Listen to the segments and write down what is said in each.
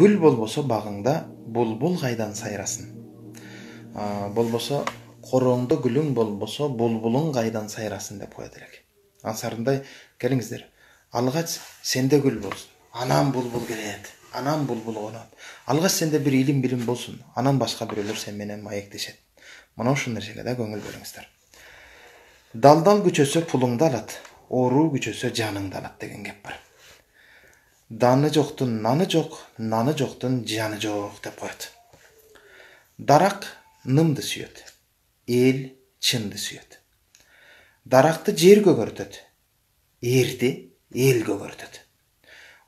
гүл болбосо багыңда булбул кайдан сайрасын болбосо короңдо гүлүң болбосо булбулуң кайдан сайрасын деп коет элек. Ансарындай келиңиздер. Алгач сенде гүл болсун. Анан булбул келет. Анан булбул конот алгач сенде бир илим билим болсун. Анан башка бирөөлөр сен менен маектешет. Мына ушул нерсеге да көңүл бөлүңүздөр. Далдал күчөсө пулуңду алат оору күчөсө жаныңды алат деген кеп бар. Даны жоктун наны жок наны жоктун жаны жок деп коет дарак нымды сүйөт эл чынды сүйөт даракты жер көгөртөт эрди эл көгөртөт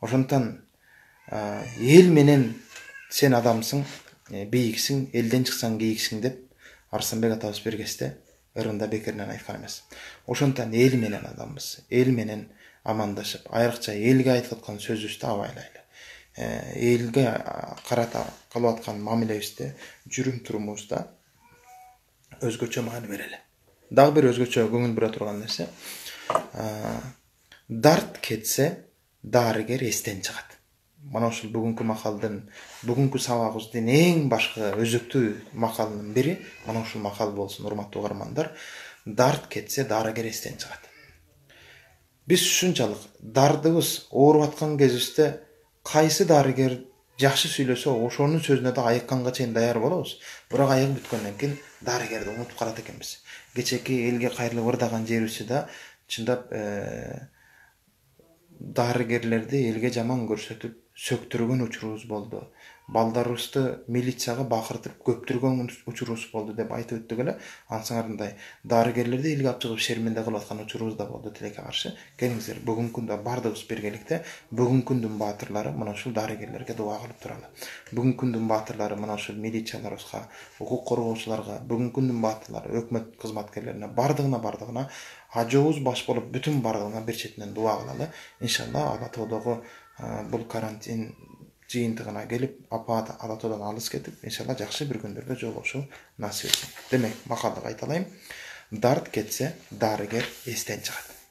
ошондуктан эл менен сен адамсың бийиксиң элден чыксаң кийиксиң деп арсанбек атабыз бир кезде ырында бекеринен айткан эмес ошондуктан эл менен адамбыз эл менен амандашып айрыкча элге айтып аткан сөзүбүздү абайлайлы элге карата кылып аткан мамилебизде жүрүм турумубузда өзгөчө маани берели дагы бир өзгөчө көңүл бура турган нерсе дарт кетсе дарыгер эстен чыгат. Мына ушул бүгүнкү макалдын бүгүнкү сабагыбыздын эң башкы өзөктүү макалынын бири мына ушул макал болсун урматтуу угармандар дарт кетсе дарыгер эстен чыгат. Биз ушунчалык дардыбыз ооруп аткан кезибизде кайсы дарыгер жакшы сүйлөсө ошонун сөзүнө да айыкканга чейин даяр болобуз бирок айыгып бүткөндөн кийин дарыгерди унутуп калат экенбиз кечээки элге кайрылып ырдаган жерибизде да чындап дарыгерлерди элге жаман көрсөтүп сөктүргөн учурубуз болду. Балдарыбызды милицияга бакыртып көптүргөн учурубуз болду деп айтып өттүк эле. Ансыңарындай дарыгерлерди элге алып чыгып шерменде кылып аткан учурубуз да болду тилекке каршы. Келиңиздер бүгүнкү күндө баардыгыбыз биргеликте. Бүгүнкү күндүн баатырлары мына ушул дарыгерлерге дуба кылып туралы. Бүгүнкү күндүн баатырлары мына ушул милицияларыбызга укук коргоочуларга бүгүнкү күндүн баатырлары өкмөт кызматкерлерине баардыгына баардыгына ажообуз баш болуп бүтүн баардыгына бир четинен дуба кылалы. Иншалла ала тоодогу бул карантин жыйынтыгына келип апаат ала тоодон алыс кетип иншалла жакшы бир күндөрдө жолугушуу насип этсин демек макалды кайталайм дарт кетсе дарыгер эстен чыгат